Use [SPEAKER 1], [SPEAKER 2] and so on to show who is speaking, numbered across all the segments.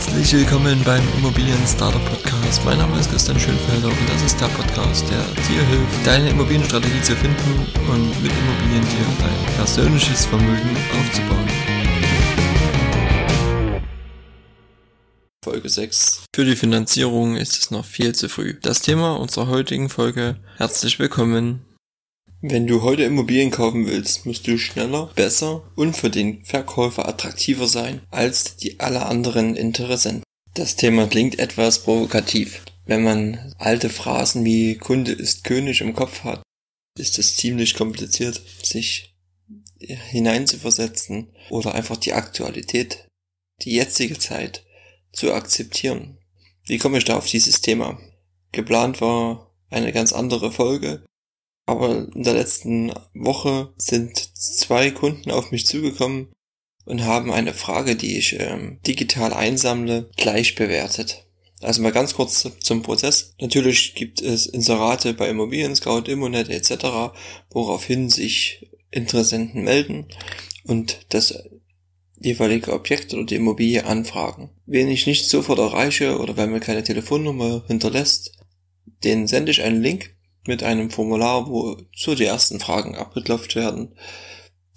[SPEAKER 1] Herzlich willkommen beim Immobilien Starter Podcast. Mein Name ist Christian Schönfelder und das ist der Podcast, der dir hilft, deine Immobilienstrategie zu finden und mit Immobilien dir dein persönliches Vermögen aufzubauen. Folge 6. Für die Finanzierung ist es noch viel zu früh. Das Thema unserer heutigen Folge. Herzlich willkommen. Wenn du heute Immobilien kaufen willst, musst du schneller, besser und für den Verkäufer attraktiver sein als die alle anderen Interessenten. Das Thema klingt etwas provokativ. Wenn man alte Phrasen wie Kunde ist König im Kopf hat, ist es ziemlich kompliziert, sich hineinzuversetzen oder einfach die Aktualität, die jetzige Zeit zu akzeptieren. Wie komme ich da auf dieses Thema? Geplant war eine ganz andere Folge, aber in der letzten Woche sind zwei Kunden auf mich zugekommen und haben eine Frage, die ich ähm, digital einsammle, gleich bewertet. Also mal ganz kurz zum Prozess. Natürlich gibt es Inserate bei Immobilien Scout, Immonet etc., woraufhin sich Interessenten melden und das jeweilige Objekt oder die Immobilie anfragen. Wen ich nicht sofort erreiche oder wer mir keine Telefonnummer hinterlässt, den sende ich einen Link mit einem Formular, wo so die ersten Fragen abgeklopft werden,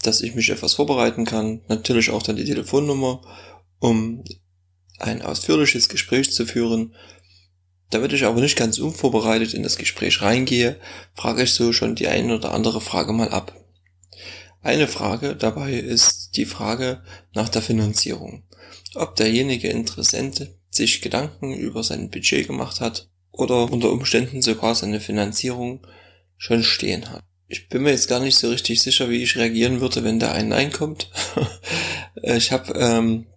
[SPEAKER 1] dass ich mich etwas vorbereiten kann. Natürlich auch dann die Telefonnummer, um ein ausführliches Gespräch zu führen. Damit ich aber nicht ganz unvorbereitet in das Gespräch reingehe, frage ich so schon die eine oder andere Frage mal ab. Eine Frage dabei ist die Frage nach der Finanzierung. Ob derjenige Interessent sich Gedanken über sein Budget gemacht hat oder unter Umständen sogar seine Finanzierung schon stehen hat. Ich bin mir jetzt gar nicht so richtig sicher, wie ich reagieren würde, wenn da ein Nein kommt. ich habe ähm,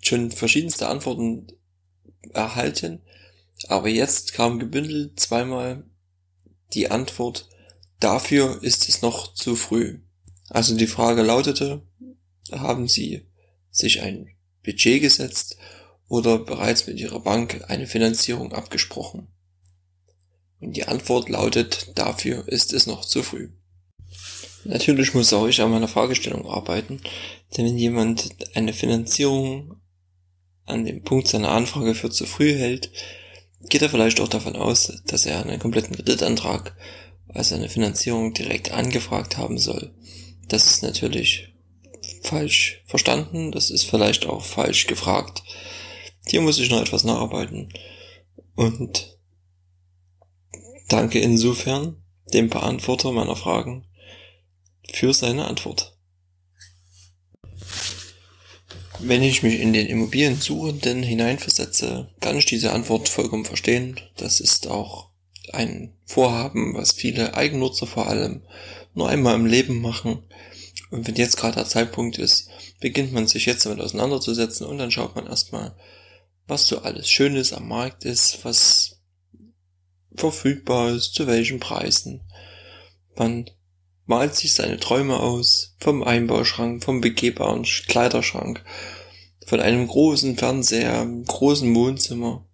[SPEAKER 1] schon verschiedenste Antworten erhalten, aber jetzt kam gebündelt zweimal die Antwort, dafür ist es noch zu früh. Also die Frage lautete, haben Sie sich ein Budget gesetzt oder bereits mit Ihrer Bank eine Finanzierung abgesprochen? Und die Antwort lautet, dafür ist es noch zu früh. Natürlich muss auch ich an meiner Fragestellung arbeiten, denn wenn jemand eine Finanzierung an dem Punkt seiner Anfrage für zu früh hält, geht er vielleicht auch davon aus, dass er einen kompletten Kreditantrag, also eine Finanzierung direkt angefragt haben soll. Das ist natürlich falsch verstanden, das ist vielleicht auch falsch gefragt. Hier muss ich noch etwas nacharbeiten. Und danke insofern dem Beantworter meiner Fragen für seine Antwort. Wenn ich mich in den Immobiliensuchenden hineinversetze, kann ich diese Antwort vollkommen verstehen. Das ist auch ein Vorhaben, was viele Eigennutzer vor allem nur einmal im Leben machen. Und wenn jetzt gerade der Zeitpunkt ist, beginnt man sich jetzt damit auseinanderzusetzen und dann schaut man erstmal, was so alles Schönes am Markt ist, was verfügbar ist, zu welchen Preisen. Man malt sich seine Träume aus, vom Einbauschrank, vom begehbaren Kleiderschrank, von einem großen Fernseher, großen Wohnzimmer,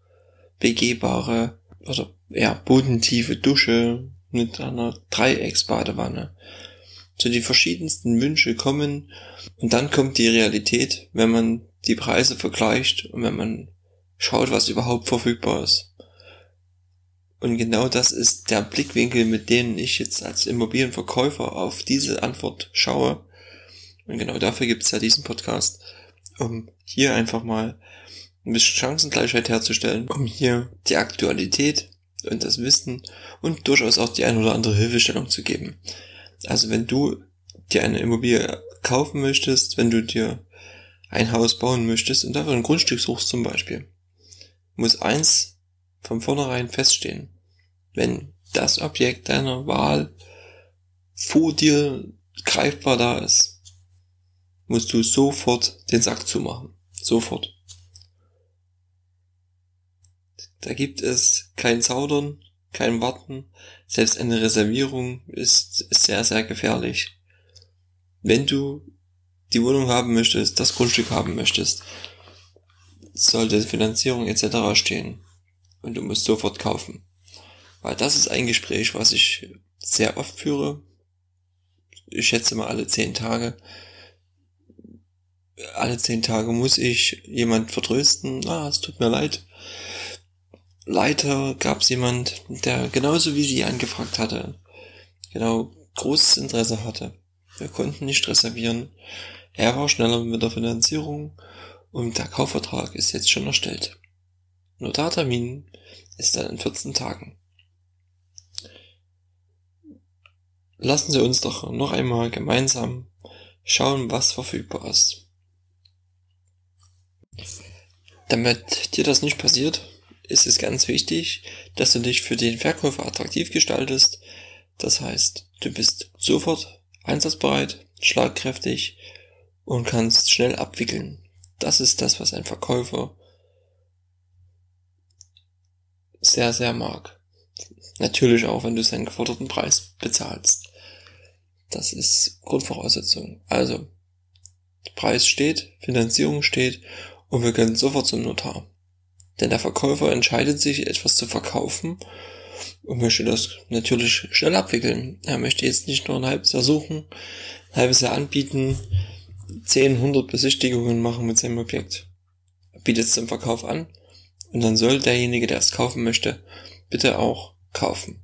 [SPEAKER 1] begehbare oder eher bodentiefe Dusche mit einer Dreiecksbadewanne. So die verschiedensten Wünsche kommen und dann kommt die Realität, wenn man die Preise vergleicht und wenn man schaut, was überhaupt verfügbar ist. Und genau das ist der Blickwinkel, mit dem ich jetzt als Immobilienverkäufer auf diese Antwort schaue. Und genau dafür gibt es ja diesen Podcast, um hier einfach mal ein bisschen Chancengleichheit herzustellen, um hier die Aktualität und das Wissen und durchaus auch die ein oder andere Hilfestellung zu geben. Also wenn du dir eine Immobilie kaufen möchtest, wenn du dir ein Haus bauen möchtest und dafür ein Grundstück suchst zum Beispiel, muss eins von vornherein feststehen. Wenn das Objekt deiner Wahl vor dir greifbar da ist, musst du sofort den Sack zumachen. Sofort. Da gibt es kein Zaudern, kein Warten. Selbst eine Reservierung ist, sehr, sehr gefährlich. Wenn du die Wohnung haben möchtest, das Grundstück haben möchtest, sollte Finanzierung etc. stehen und du musst sofort kaufen. Weil das ist ein Gespräch, was ich sehr oft führe. Ich schätze mal alle zehn Tage. alle zehn Tage muss ich jemand vertrösten, ah, es tut mir leid. Leider gab es jemand, der genauso wie sie angefragt hatte, genau großes Interesse hatte. Wir konnten nicht reservieren. Er war schneller mit der Finanzierung und der Kaufvertrag ist jetzt schon erstellt. Notartermin ist dann in 14 Tagen. Lassen Sie uns doch noch einmal gemeinsam schauen, was verfügbar ist. Damit dir das nicht passiert, ist es ganz wichtig, dass du dich für den Verkäufer attraktiv gestaltest. Das heißt, du bist sofort einsatzbereit, schlagkräftig und kannst schnell abwickeln. Das ist das, was ein Verkäufer sehr, sehr mag. Natürlich auch, wenn du seinen geforderten Preis bezahlst. Das ist Grundvoraussetzung. Also, Preis steht, Finanzierung steht und wir können sofort zum Notar. Denn der Verkäufer entscheidet sich, etwas zu verkaufen und möchte das natürlich schnell abwickeln. Er möchte jetzt nicht nur ein halbes Jahr suchen, ein halbes Jahr anbieten, 10, 100 Besichtigungen machen mit seinem Objekt. Bietet es zum Verkauf an und dann soll derjenige, der es kaufen möchte, bitte auch kaufen.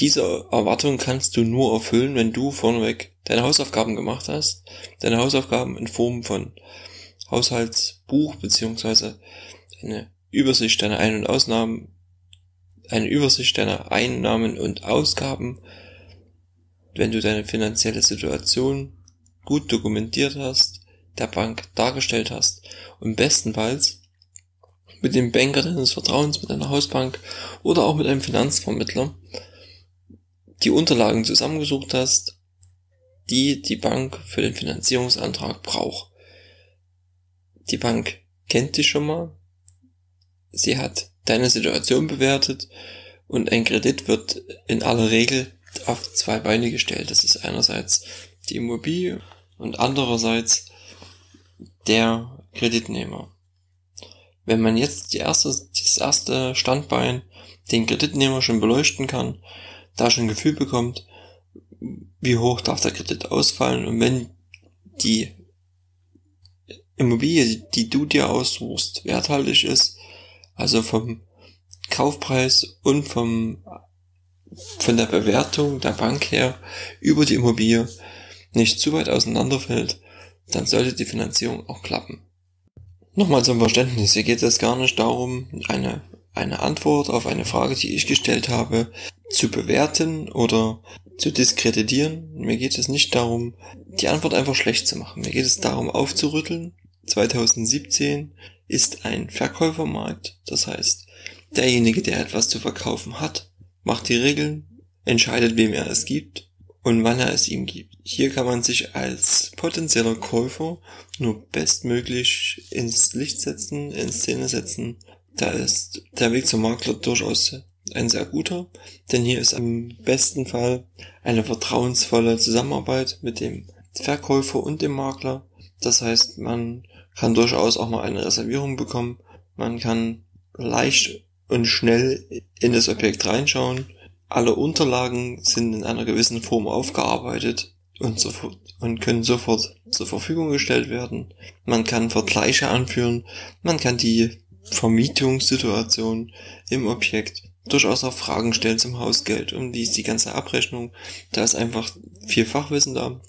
[SPEAKER 1] Diese Erwartung kannst du nur erfüllen, wenn du vorneweg deine Hausaufgaben gemacht hast. Deine Hausaufgaben in Form von Haushaltsbuch beziehungsweise eine Übersicht deiner Ein- und Ausnahmen, eine Übersicht deiner Einnahmen und Ausgaben, wenn du deine finanzielle Situation gut dokumentiert hast, der Bank dargestellt hast und bestenfalls mit dem Banker deines Vertrauens, mit einer Hausbank oder auch mit einem Finanzvermittler die Unterlagen zusammengesucht hast, die die Bank für den Finanzierungsantrag braucht. Die Bank kennt dich schon mal, sie hat deine Situation bewertet und ein Kredit wird in aller Regel auf zwei Beine gestellt. Das ist einerseits die Immobilie und andererseits der Kreditnehmer. Wenn man jetzt die erste, das erste Standbein, den Kreditnehmer schon beleuchten kann, da schon ein Gefühl bekommt, wie hoch darf der Kredit ausfallen und wenn die Immobilie, die du dir aussuchst, werthaltig ist, also vom Kaufpreis und vom von der Bewertung der Bank her über die Immobilie nicht zu weit auseinanderfällt, dann sollte die Finanzierung auch klappen. Nochmal zum Verständnis, hier geht es gar nicht darum, eine, eine Antwort auf eine Frage, die ich gestellt habe, zu bewerten oder zu diskreditieren. Mir geht es nicht darum, die Antwort einfach schlecht zu machen. Mir geht es darum, aufzurütteln. 2017 ist ein Verkäufermarkt. Das heißt, derjenige, der etwas zu verkaufen hat, macht die Regeln, entscheidet, wem er es gibt und wann er es ihm gibt. Hier kann man sich als potenzieller Käufer nur bestmöglich ins Licht setzen, in Szene setzen. Da ist der Weg zum Makler durchaus ein sehr guter, denn hier ist im besten Fall eine vertrauensvolle Zusammenarbeit mit dem Verkäufer und dem Makler. Das heißt, man kann durchaus auch mal eine Reservierung bekommen. Man kann leicht und schnell in das Objekt reinschauen. Alle Unterlagen sind in einer gewissen Form aufgearbeitet und, sofort, und können sofort zur Verfügung gestellt werden. Man kann Vergleiche anführen. Man kann die Vermietungssituation im Objekt durchaus auch Fragen stellen zum Hausgeld und wie ist die ganze Abrechnung. Da ist einfach viel Fachwissen da.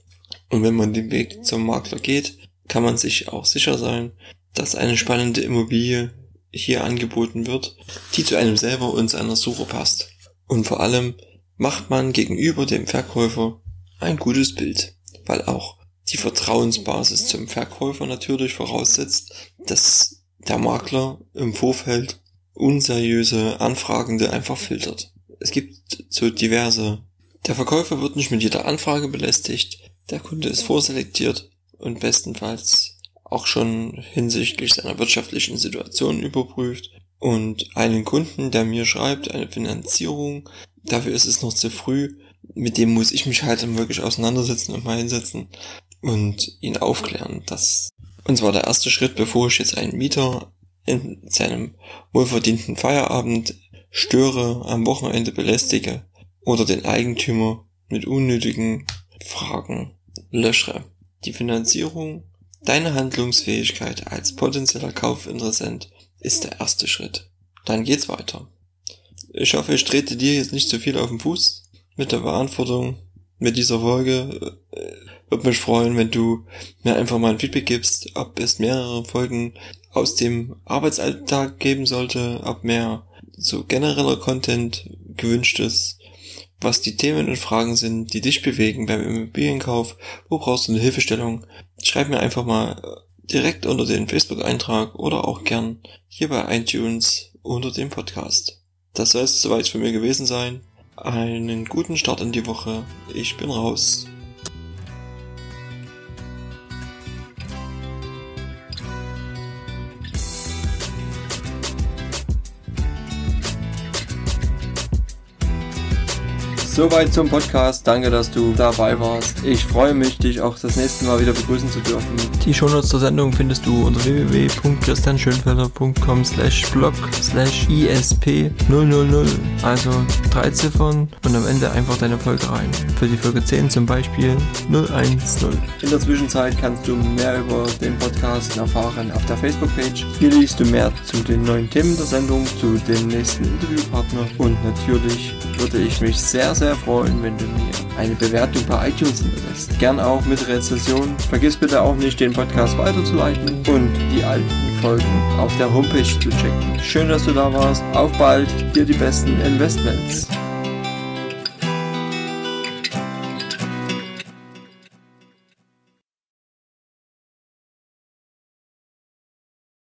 [SPEAKER 1] Und wenn man den Weg zum Makler geht, kann man sich auch sicher sein, dass eine spannende Immobilie hier angeboten wird, die zu einem selber und seiner Suche passt. Und vor allem macht man gegenüber dem Verkäufer ein gutes Bild, weil auch die Vertrauensbasis zum Verkäufer natürlich voraussetzt, dass der Makler im Vorfeld unseriöse Anfragende einfach filtert. Es gibt so diverse. Der Verkäufer wird nicht mit jeder Anfrage belästigt, der Kunde ist vorselektiert und bestenfalls auch schon hinsichtlich seiner wirtschaftlichen Situation überprüft. Und einen Kunden, der mir schreibt, eine Finanzierung, dafür ist es noch zu früh, mit dem muss ich mich halt dann wirklich auseinandersetzen und mal hinsetzen und ihn aufklären. Das, und zwar der erste Schritt, bevor ich jetzt einen Mieter in seinem wohlverdienten Feierabend störe, am Wochenende belästige oder den Eigentümer mit unnötigen Fragen lösche. Die Finanzierung, deine Handlungsfähigkeit als potenzieller Kaufinteressent ist der erste Schritt. Dann geht's weiter. Ich hoffe, ich trete dir jetzt nicht zu viel auf den Fuß mit der Beantwortung mit dieser Folge. Äh, Würde mich freuen, wenn du mir einfach mal ein Feedback gibst, ob es mehrere Folgen aus dem Arbeitsalltag geben sollte, ob mehr so genereller Content gewünscht ist, was die Themen und Fragen sind, die dich bewegen beim Immobilienkauf, wo brauchst du eine Hilfestellung. Schreib mir einfach mal direkt unter den Facebook-Eintrag oder auch gern hier bei iTunes unter dem Podcast. Das soll es soweit für mir gewesen sein. Einen guten Start in die Woche. Ich bin raus. Soweit zum Podcast. Danke, dass du dabei warst. Ich freue mich, dich auch das nächste Mal wieder begrüßen zu dürfen. Die Shownotes zur Sendung findest du unter www.christianschönfelder.com slash blog slash isp 000. Also drei Ziffern und am Ende einfach deine Folge rein. Für die Folge 10 zum Beispiel 010. In der Zwischenzeit kannst du mehr über den Podcast erfahren auf der Facebook-Page. Hier liest du mehr zu den neuen Themen der Sendung, zu dem nächsten Interviewpartner und natürlich würde ich mich sehr, sehr freuen, wenn du mir eine Bewertung bei iTunes hinterlässt. Gern auch mit Rezession. Vergiss bitte auch nicht, den Podcast weiterzuleiten und die alten Folgen auf der Homepage zu checken. Schön, dass du da warst. Auf bald. Dir die besten Investments.